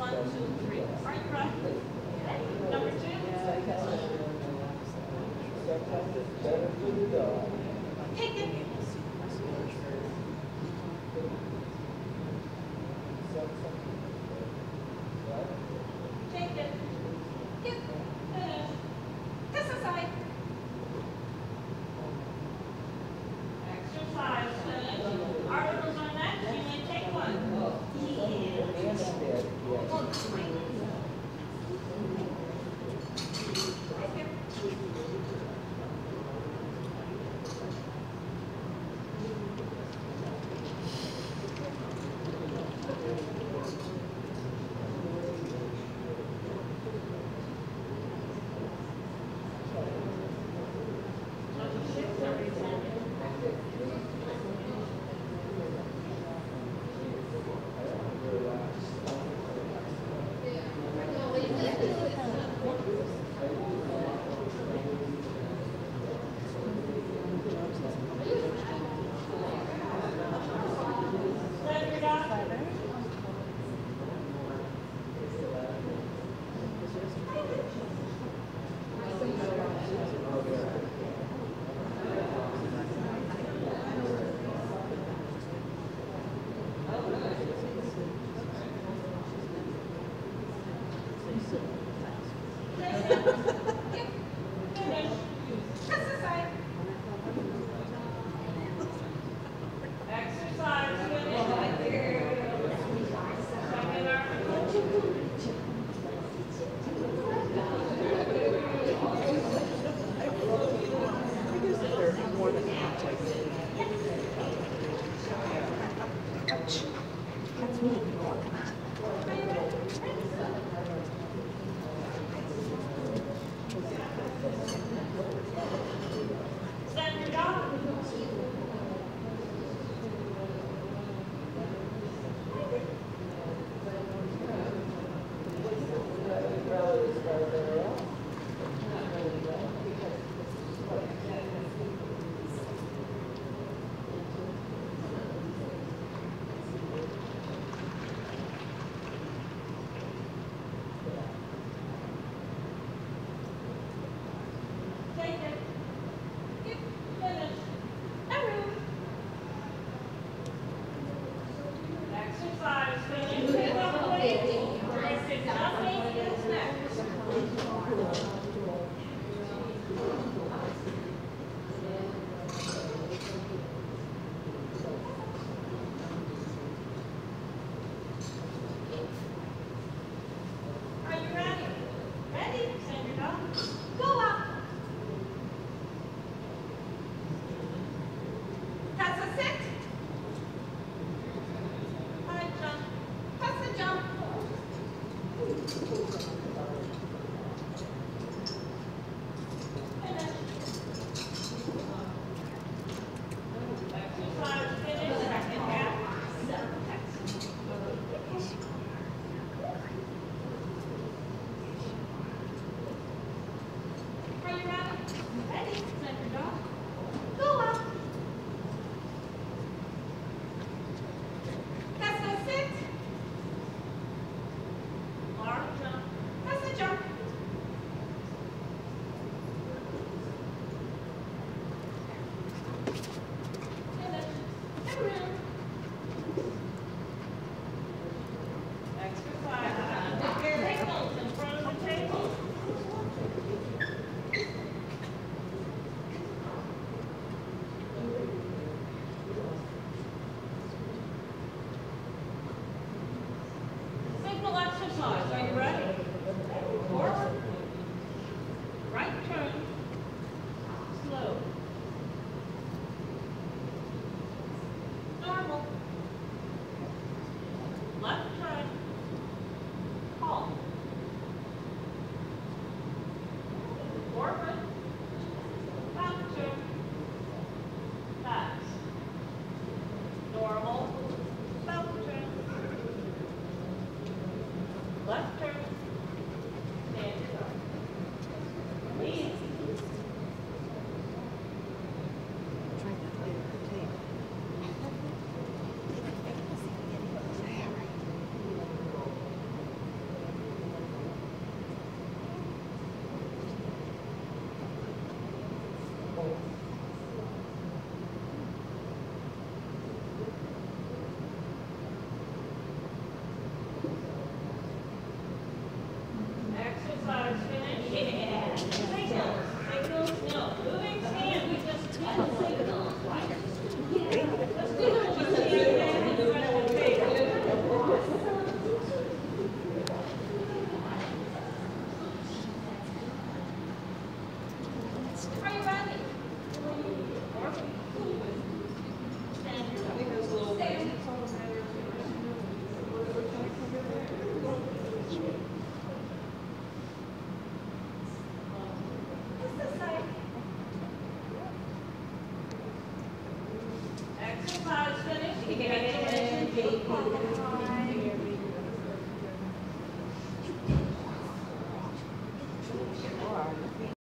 One, two, three. Are you ready? Thank you.